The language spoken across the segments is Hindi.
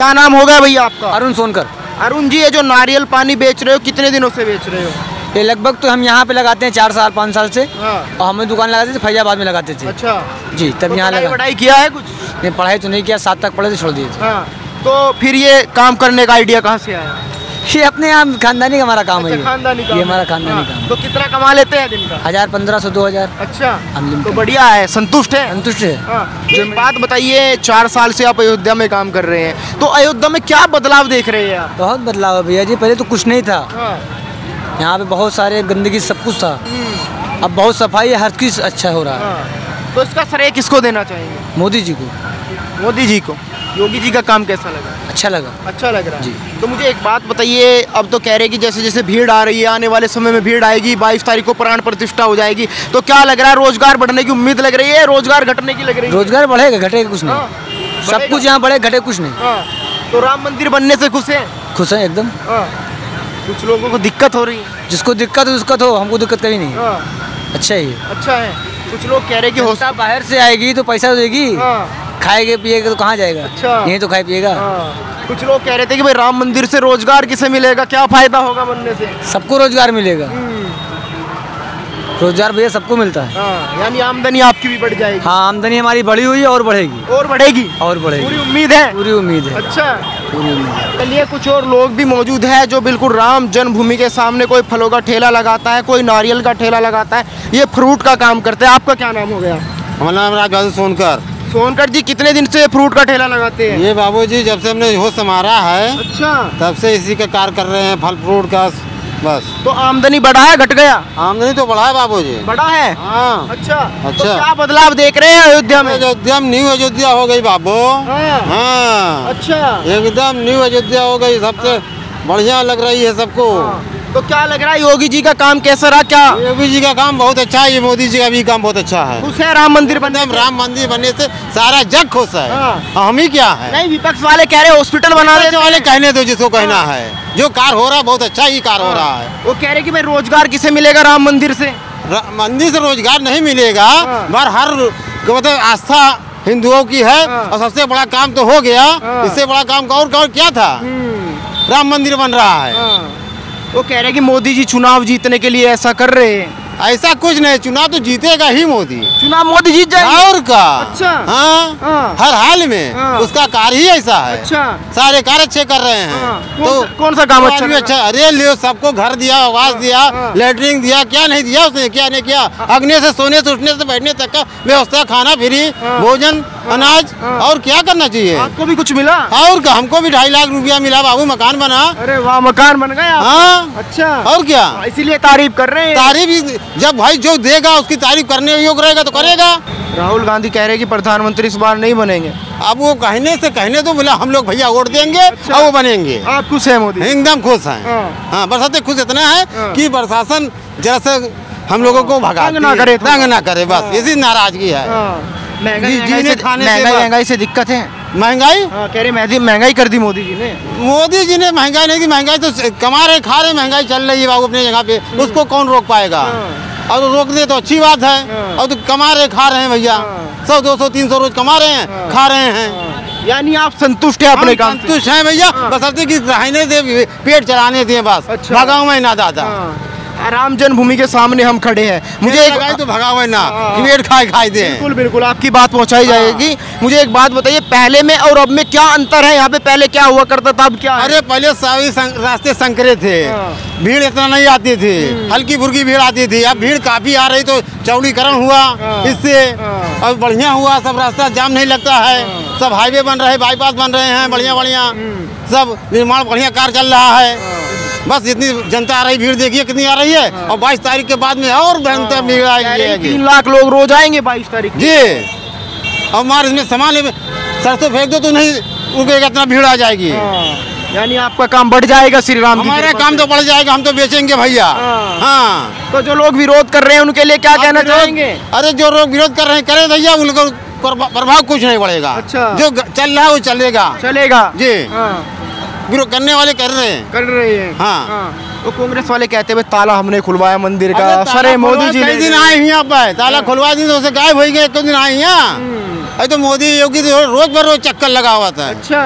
क्या नाम होगा भैया आपका? अरुण सोनकर। अरुण जी ये जो नारियल पानी बेच रहे हो कितने दिनों से बेच रहे हो? ये लगभग तो हम यहाँ पे लगाते हैं चार साल पाँच साल से। हाँ। और हमें दुकान लगाते थे फैजाबाद में लगाते थे। अच्छा। जी तब तो यहाँ पढ़ाई लगा। पढ़ाई किया है कुछ? नहीं पढ़ाई तो नहीं किया सात तक पढ़े थे छोड़ दिए थे। हाँ तो फिर ये काम करने का आइडिया कहाँ से आया? ये अपने यहाँ खानदानी का हमारा काम है अच्छा ये। खानदानी काम ये हमारा खानदानी हाँ, काम तो कितना कमा लेते हैं दिन का? हज़ार पंद्रह सौ दो हज़ार। अच्छा। तो बढ़िया है संतुष्ट है? संतुष्ट है। हाँ, तो बात बताइए चार साल से आप अयोध्या में काम कर रहे हैं तो अयोध्या में क्या बदलाव देख रहे हैं आप? बहुत बदलाव है भैया जी पहले तो कुछ नहीं था। हाँ, यहाँ पे बहुत सारे गंदगी सब कुछ था। हम्म, अब बहुत सफ़ाई है हर चीज़ अच्छा हो रहा है। हाँ। तो इसका श्रेय किसको देना चाहेंगे मोदी जी को। मोदी जी को। योगी जी का काम कैसा लगा? अच्छा लगा। अच्छा लग रहा है। जी। तो मुझे एक बात बताइए अब तो कह रहे हैं कि जैसे जैसे भीड़ आ रही है आने वाले समय में भीड़ आएगी बाईस तारीख को प्राण प्रतिष्ठा हो जाएगी तो क्या लग रहा है रोज़गार बढ़ने की उम्मीद लग रही है रोज़गार घटने की लग रही है? रोज़गार बढ़ेगा घटेगा कुछ हाँ, नहीं सब कुछ यहाँ बढ़े घटे कुछ नहीं। हाँ, तो राम मंदिर बनने से खुश है? खुश है एकदम। हाँ, कुछ लोगों को दिक्कत हो रही है? जिसको दिक्कत हो दिक्कत हो हमको दिक्कत कहीं नहीं हाँ, अच्छा ही अच्छा है। कुछ लोग कह रहे हैं कि हो बाहर से आएगी तो पैसा तो देगी। हाँ, खाएगा पिएगा तो कहाँ जाएगा? अच्छा। यहीं तो खाए पिएगा। हाँ। कुछ लोग कह रहे थे कि भाई राम मंदिर से रोज़गार किसे मिलेगा? क्या फ़ायदा होगा बनने से? सबको रोज़गार मिलेगा। रोज़गार भैया सबको मिलता है। हाँ, यानी आमदनी आपकी भी बढ़ जाएगी। हाँ आमदनी हमारी बढ़ी हुई है और बढ़ेगी। और बढ़ेगी? और बढ़ेगी। पूरी उम्मीद है? पूरी उम्मीद है। अच्छा। पूरी उम्मीद है। चलिए कुछ और लोग भी मौजूद है जो बिल्कुल राम जन्मभूमि के सामने कोई फलों का ठेला लगाता है कोई नारियल का ठेला लगाता है ये फ्रूट का काम करते हैं। आपका क्या नाम हो गया? हमारा नाम राजबहादुर सोनकर। सोनकर जी कितने दिन से फ्रूट का ठेला लगाते हैं? ये बाबूजी जब से हमने होश संभाला है अच्छा। तब से इसी का कार्य कर रहे हैं फल फ्रूट का बस। तो आमदनी बढ़ा है घट गया? आमदनी तो बढ़ा है बाबूजी। बढ़ा है? हाँ। अच्छा अच्छा तो अच्छा। क्या बदलाव देख रहे हैं अयोध्या में? अयोध्या में न्यू अयोध्या हो गई बाबू। हाँ। हाँ। अच्छा। एकदम न्यू अयोध्या हो गई सबसे बढ़िया लग रही है सबको। तो क्या लग रहा है? योगी जी का काम कैसा रहा? क्या? योगी जी का काम बहुत अच्छा है ये मोदी जी का भी काम बहुत अच्छा है। खुश है राम मंदिर बनने राम मंदिर बनने से सारा जग खुश है। हाँ। हम ही क्या है? नहीं विपक्ष वाले कह रहे हॉस्पिटल बना देते वाले कहने दो जिसको कहना है। जो कार हो रहा है बहुत अच्छा ही कार हो रहा है। वो कह रहे की भाई रोज़गार किसे मिलेगा राम मंदिर से? मंदिर से रोज़गार नहीं मिलेगा हाँ। पर हर मतलब आस्था हिंदुओं की है हाँ। और सबसे बड़ा काम तो हो गया। हाँ। इससे बड़ा काम और क्या था? राम मंदिर बन रहा है। हाँ। वो कह रहे हैं कि मोदी जी चुनाव जीतने के लिए ऐसा कर रहे हैं। ऐसा कुछ नहीं चुनाव तो जीतेगा ही मोदी। चुनाव मोदी जीत जाएँगे। और का? अच्छा। हाँ? हाँ। हर हाल में। हाँ। उसका कार्य ही ऐसा है। अच्छा। सारे कार्य अच्छे कर रहे हैं। हाँ। कौन सा- कौन सा काम तो अच्छा अच्छा अरे लियो सबको घर दिया आवास दिया हाँ। लेटरिन दिया क्या नहीं दिया उसने क्या नहीं किया? अग्नि से सोने से उठने से बैठने तक का व्यवस्था खाना फ्री हाँ। भोजन अनाज? हाँ। और क्या करना चाहिए? आपको भी कुछ मिला? और क्या? हमको भी ढाई लाख रुपया मिला बाबू मकान बना। अरे वाह मकान बन गया हाँ। अच्छा। और क्या? इसीलिए तारीफ़ कर रहे हैं। तारीफ़ जब भाई जो देगा उसकी तारीफ़ करने योग्य रहेगा तो करेगा। राहुल गांधी कह रहे हैं कि प्रधानमंत्री इस बार नहीं बनेंगे। अब वो कहने से कहने तो बोला हम लोग भैया वोट देंगे अच्छा। और वो बनेंगे। आप खुश है मोदी? एकदम खुश हैं। हाँ। हाँ बरसाते खुश इतना है हाँ। कि प्रशासन जरा से हम लोगों को भगा ना करे तंग ना करे बस। हाँ। इसी नाराज़गी है। हाँ। महँगाई महँगाई से दिक्कत है। महँगाई? हाँ कह रहे महँगाई महँगाई कर दी मोदी जी ने। मोदी जी ने महँगाई नहीं की महँगाई तो कमा रहे खा रहे महँगाई चल रही है बाबू अपने जगह पे। उसको कौन रोक पाएगा? हाँ। और रोक दे तो अच्छी बात है। हाँ। और तो कमा रहे खा रहे हैं भैया। हाँ। सौ दो सौ तीन सौ रोज कमा रहे हैं हाँ। खा रहे हैं। यानी आप संतुष्ट है अपने काम संतुष्ट हैं भैया। हाँ। बस अब कि रहने दे पेट चलाने दिए बस। अच्छा। भगाओ मैं ना दादा। हाँ। राम जन्मभूमि के सामने हम खड़े हैं। मुझे एक तो भगाओ ना। हाँ। खाए खाए दे। बिल्कुल बिल्कुल आपकी बात पहुंचाई जाएगी। मुझे एक बात बताइए पहले में और अब में क्या अंतर है? यहाँ पे पहले क्या हुआ करता था अब क्या अरे पहले सारी रास्ते संकरे थे। हाँ। भीड़ इतना नहीं आती थी। हल्की फुल्की भीड़ आती थी। अब भीड़ काफ़ी आ रही तो चौड़ीकरण हुआ हाँ। इससे। हाँ। अब बढ़िया हुआ सब रास्ता जाम नहीं लगता है। सब हाईवे बन रहे बाईपास बन रहे हैं बढ़िया बढ़िया सब निर्माण बढ़िया कार्य चल रहा है। बस इतनी जनता आ रही भीड़ देखिए कितनी आ रही है। हाँ। और बाईस तारीख के बाद में और भीड़ कह रहे हैं आएगी। तीन लाख लोग रोज आएँगे बाईस तारीख जी। और हमारे इसमें सामान सरसों फेंक दो तो नहीं रुकेगा इतना भीड़ आ जाएगी। हाँ। यानी आपका काम बढ़ जाएगा श्री राम हमारा काम तो बढ़ जाएगा हम तो बेचेंगे भैया। हाँ। हाँ। तो जो लोग विरोध कर रहे हैं उनके लिए क्या कहना चाहेंगे? अरे जो लोग विरोध कर रहे हैं करें भैया उनको प्रभाव कुछ नहीं पड़ेगा। अच्छा। जो चल रहा है वो चलेगा। चलेगा। जी। हाँ, विरोध करने वाले कर रहे हैं। कर रहे हैं। हाँ। तो कांग्रेस वाले कहते हुए ताला हमने खुलवाया मंदिर का। सरे मोदी खुलवा- जी कई दिन आए यहाँ पे ताला खुलवा दी तो उसे गायब हो गए एक दिन आए यहाँ। हम्म, अरे तो मोदी योगी तो रोज पर रोज चक्कर लगा हुआ था। अच्छा।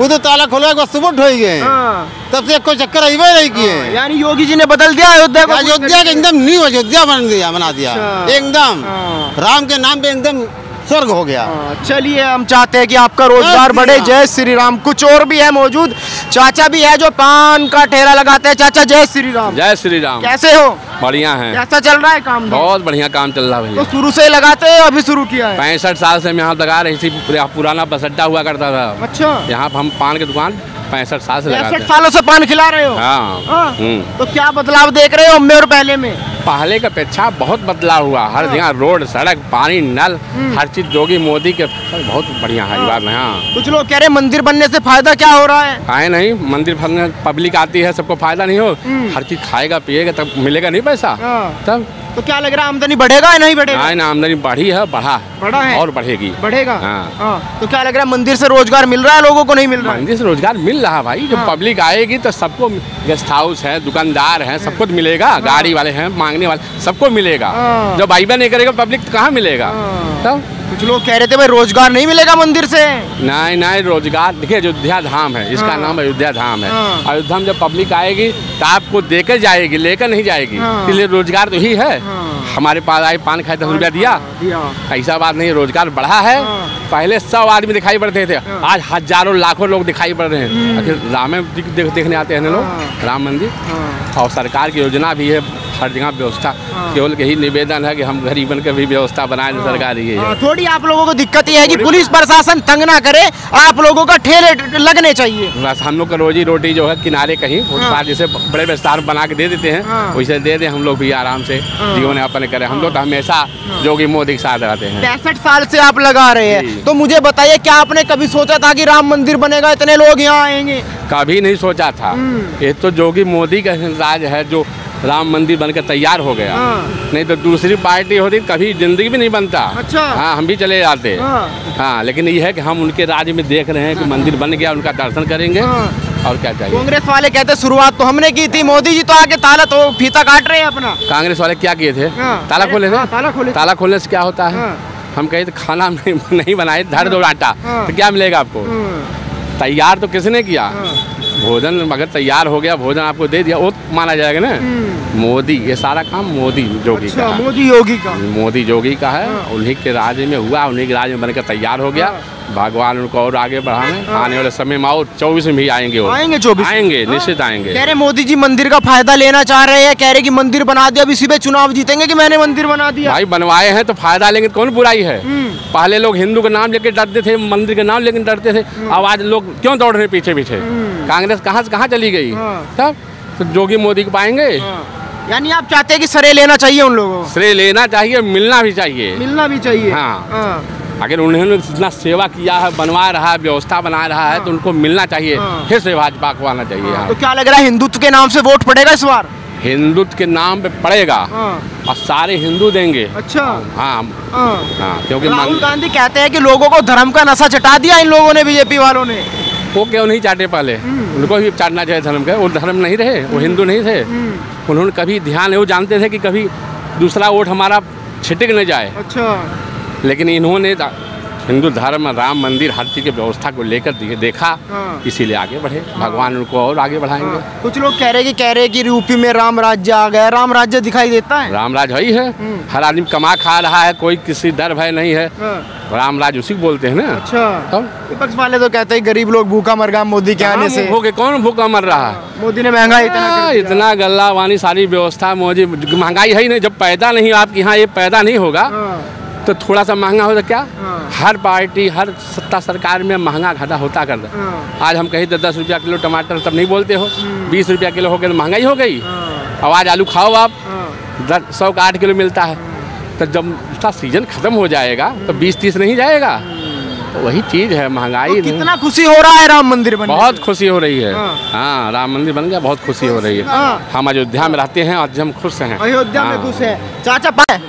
वो तो ताला खोला के सुबह ढोई गए। हाँ, तब से कोई चक्कर अइबे नहीं किए यानी योगी जी ने बदल दिया अयोध्या को अयोध्या के एकदम न्यू अयोध्या बन दिया बना दिया। अच्छा। एकदम। हाँ। राम के नाम पे एकदम स्वर्ग हो गया। हाँ, चलिए हम चाहते हैं कि आपका रोज़गार बढ़े। जय श्री राम कुछ और भी है मौजूद? चाचा भी है जो पान का ठेला लगाते हैं। चाचा जय श्री राम जय श्री राम कैसे हो? बढ़िया है। कैसा चल रहा है काम? बहुत बढ़िया काम चल रहा है तो शुरू से ही लगाते हैं अभी शुरू किया है? पैंसठ साल से हम यहाँ लगा रहे इसी पुरा- पुराना बस अड्डा हुआ करता था। अच्छा। यहाँ पर हम पान की दुकान पैंसठ साल से लगाते पैंसठ हैं। सालों से पान खिला रहे हो? हाँ। हाँ। हम्म। तो क्या बदलाव देख रहे हो में और पहले में? पहले का अपेक्षा बहुत बदलाव हुआ। हर जगह रोड सड़क पानी नल हर चीज़ जोगी मोदी के बहुत बढ़िया है बात है हाँ। कुछ लोग कह रहे हैं मंदिर बनने से फ़ायदा क्या हो रहा है? आए नहीं मंदिर फंगने पब्लिक आती है सबको फ़ायदा नहीं हो। हर चीज़ खाएगा पिएगा तब मिलेगा नहीं पैसा। हाँ। तब तो क्या लग रहा है आमदनी बढ़ेगा या नहीं बढ़ेगा? ना आमदनी बढ़ी है बढ़ा। है बढ़ा है? और बढ़ेगी। बढ़ेगा? हाँ। हाँ। तो क्या लग रहा है मंदिर से रोज़गार मिल रहा है लोगों को नहीं मिल रहा? है मंदिर से रोज़गार मिल रहा भाई। जब हाँ। पब्लिक आएगी तो सबको गेस्ट हाउस है दुकानदार है सबको तो मिलेगा। गाड़ी वाले हैं मांगने वाले सबको मिलेगा हाँ। जब आइबा नहीं करेगा पब्लिक तो कहाँ मिलेगा हाँ। तब कुछ लोग कह रहे थे भाई रोज़गार नहीं मिलेगा मंदिर से नहीं नहीं रोज़गार देखिए अयोध्या धाम है इसका हाँ। नाम अयोध्या धाम है हाँ। अयोध्या में जब पब्लिक आएगी तो आपको देकर जाएगी लेकर नहीं जाएगी हाँ। इसलिए रोज़गार तो ही है हाँ। हमारे पास आई पान खाए दस रुपया दिया ऐसा बात नहीं रोज़गार बढ़ा है हाँ। पहले सौ आदमी दिखाई पड़ते थे हाँ। आज हज़ारों लाखों लोग दिखाई पड़ रहे हैं आखिर राम देखने आते हैं हाँ। लोग राम मंदिर हाँ। और सरकार की योजना भी है हर जगह व्यवस्था हाँ। केवल यही निवेदन है कि हम गरीबन के भी व्यवस्था बनाए तो सरकार ये हाँ, थोड़ी आप लोगों को दिक्कत ये है कि पुलिस प्रशासन तंग ना करे आप लोगों का ठेले लगने चाहिए। बस हम लोग का रोजी रोटी जो है किनारे कहीं फुटपाथ जैसे बड़े विस्तार बना के दे देते हैं हाँ। वैसे दे दें हम लोग भी आराम से हाँ। जीवन यापन करें। हम लोग तो हमेशा जोगी मोदी के साथ रहते हैं। पैंसठ साल से आप लगा रहे हैं। तो मुझे बताइए क्या आपने कभी सोचा था कि राम मंदिर बनेगा इतने लोग यहाँ आएँगे? कभी नहीं सोचा था। हम्म। ये तो जोगी मोदी का राज है जो राम मंदिर बनकर तैयार हो गया हाँ। नहीं तो दूसरी पार्टी होती कभी ज़िंदगी भी नहीं बनता अच्छा। हाँ हम भी चले जाते हाँ। हाँ लेकिन ये है कि हम उनके राज्य में देख रहे हैं कि मंदिर बन गया उनका दर्शन करेंगे हाँ। और क्या चाहिए कांग्रेस वाले कहते शुरुआत तो हमने की थी मोदी जी तो आके ताला तो फीता काट रहे हैं अपना कांग्रेस वाले क्या किए थे हाँ। ताला खोले थे हाँ, ताला खोले ताला खोलने से क्या होता है हाँ। हम कहे तो खाना नहीं, बनाए धर दो आटा हाँ। तो क्या मिलेगा आपको तैयार तो किसने किया हाँ। भोजन अगर तैयार हो गया भोजन आपको दे दिया वो माना जाएगा ना। हम्म। मोदी ये सारा काम मोदी जोगी अच्छा का मोदी योगी का। मोदी जोगी का है हाँ। उन्हीं के राज्य में हुआ उन्हीं के राज्य में बनकर तैयार हो गया। भगवान उनको और आगे बढ़ाने हाँ। आने वाले समय में और चौबीस में भी आएँगे वो आएँगे 24 में? आएँगे हाँ। निश्चित आएँगे कह रहे मोदी जी मंदिर का फ़ायदा लेना चाह रहे हैं कह रहे कि मंदिर बना दिया अब इसी पे चुनाव जीतेंगे कि मैंने मंदिर बना दिया भाई बनवाए हैं तो फ़ायदा लेंगे तो कौन बुराई है हम्म। पहले लोग हिंदू का नाम लेके डरते थे मंदिर का नाम लेके डरते थे अब आज लोग क्यों दौड़ रहे पीछे पीछे हम्म। कांग्रेस कहाँ से कहाँ चली गई हाँ। तब तो जोगी मोदी को पाएँगे। यानी आप चाहते हैं कि सरे लेना चाहिए उन लोगों को श्रेय लेना चाहिए मिलना भी चाहिए मिलना भी चाहिए हाँ। हाँ। अगर उन्होंने इतना सेवा किया है बनवा रहा है व्यवस्था बना रहा है तो उनको मिलना चाहिए हाँ। फिर से भाजपा को आना चाहिए तो हाँ। क्या लग रहा है हिंदुत्व के नाम से वोट पड़ेगा इस बार हिंदुत्व के नाम पे पड़ेगा हाँ। और सारे हिंदू देंगे अच्छा हाँ हाँ। हाँ क्योंकि राहुल गांधी कहते हैं कि लोगों को धर्म का नशा चटा दिया इन लोगों ने बीजेपी वालों ने वो क्यों नहीं चाटे पहले हम्म। उनको भी चाटना चाहिए धर्म का वो धर्म नहीं रहे वो हिंदू नहीं थे हम्म। उन्होंने कभी ध्यान वो जानते थे कि कभी दूसरा वोट हमारा छिटक न जाए अच्छा लेकिन इन्होंने हिंदू धर्म राम मंदिर हर चीज़ की व्यवस्था को लेकर देखा हाँ। इसीलिए आगे बढ़े। भगवान उनको और आगे बढ़ाएँगे। हाँ। कुछ लोग कह रहे हैं कि कह रहे हैं कि यूपी में राम राज्य आ गया राम राज्य दिखाई देता है। राम राज ही है। हम्म। हर आदमी कमा खा रहा है कोई किसी डर भय नहीं है। हाँ। राम राज उसी को बोलते हैं ना। अच्छा। तब विपक्ष वाले तो कहते हैं गरीब लोग भूखा मर गया मोदी के आने से। हो के कौन भूखा मर रहा है? मोदी ने महँगाई इतना हाँ, इतना गल्ला वानी सारी व्यवस्था मोदी महँगाई है ही नहीं। जब पैदा नहीं आपके यहाँ ये पैदा नहीं होगा हाँ, तो थोड़ा सा महँगा हो तो क्या? हाँ। हर पार्टी हर सत्ता सरकार में महँगा घाटा होता कर रहा हाँ, आज हम कहीं तो दस रुपया किलो टमाटर तब नहीं बोलते हो। बीस रुपया किलो हो गया तो महँगाई हो गई। हाँ, अब आज आलू खाओ आप। हाँ, दस सौ का आठ किलो मिलता है। तो जब उसका सीज़न खत्म हो जाएगा तो बीस तीस नहीं जाएगा। वही चीज़ है महँगाई तो कितना खुशी हो रहा है राम मंदिर बनने बहुत खुशी हो रही है। हाँ। हाँ राम मंदिर बन गया बहुत खुशी हो रही है। हाँ। हम अयोध्या में रहते हैं और हम खुश हैं। अयोध्या में हाँ। खुश है। चाचा पान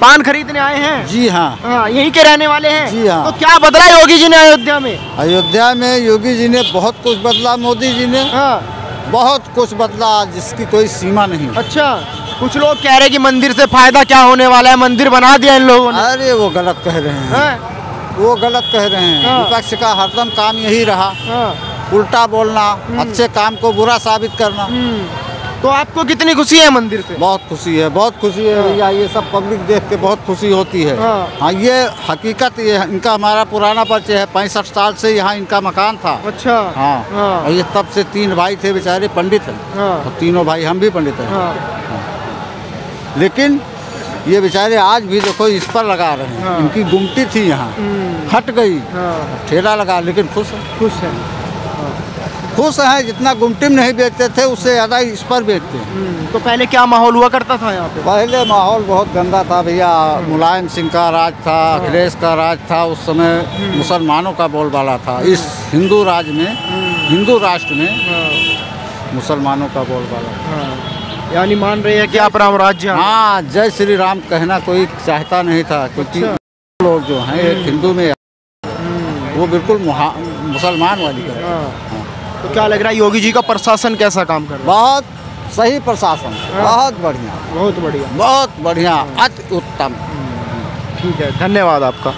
पान खरीदने आए हैं? जी हाँ। हाँ यहीं के रहने वाले हैं? जी हाँ। तो क्या बदला योगी जी ने अयोध्या में? अयोध्या में योगी जी ने बहुत कुछ बदला मोदी जी ने। हाँ। बहुत कुछ बदला जिसकी कोई सीमा नहीं। अच्छा कुछ लोग कह रहे हैं कि मंदिर से फ़ायदा क्या होने वाला है? मंदिर बना दिया इन लोगों ने। अरे वो गलत कह रहे हैं। हाँ? वो गलत कह रहे हैं। हाँ। विपक्ष का हरदम काम यही रहा। हाँ। उल्टा बोलना अच्छे काम को बुरा साबित करना। तो आपको कितनी खुशी है मंदिर से? बहुत खुशी है बहुत खुशी है भैया ये सब पब्लिक देख के बहुत खुशी होती है। हाँ। हाँ ये हकीकत ये है, इनका हमारा पुराना परिचय है पैंसठ साल से यहाँ इनका मकान था। अच्छा। हाँ। हाँ। और ये तब से तीन भाई थे बेचारे पंडित हैं। हाँ। और तीनों भाई हम भी पंडित हैं। हाँ। लेकिन ये बेचारे आज भी देखो इस पर लगा रहे हैं। हाँ। इनकी गुमटी थी यहाँ। हम्म, हट गई। हाँ। ठेला लगा लेकिन खुश है। खुश है। खुश हैं जितना गुमटी में नहीं बेचते थे उससे ज़्यादा इस पर बेचते हैं। हम्म, तो पहले क्या माहौल हुआ करता था यहाँ पे? पहले माहौल बहुत गंदा था भैया। मुलायम सिंह का राज था अखिलेश का राज था उस समय मुसलमानों का बोलबाला था। इस हिंदू राज में हिंदू राष्ट्र में हाँ। मुसलमानों का बोलबाला था। हाँ। यानी मान रहे हैं कि आप राम राज्य हाँ। जय श्री राम कहना कोई चाहता नहीं था क्योंकि अच्छा। लोग जो हैं हिंदू में वो बिल्कुल मुसलमान वाली कर हाँ। तो क्या लग रहा है योगी जी का प्रशासन कैसा काम कर रहा है? बहुत सही प्रशासन बहुत बढ़िया। बहुत बढ़िया। बहुत बढ़िया अति उत्तम। ठीक है धन्यवाद आपका।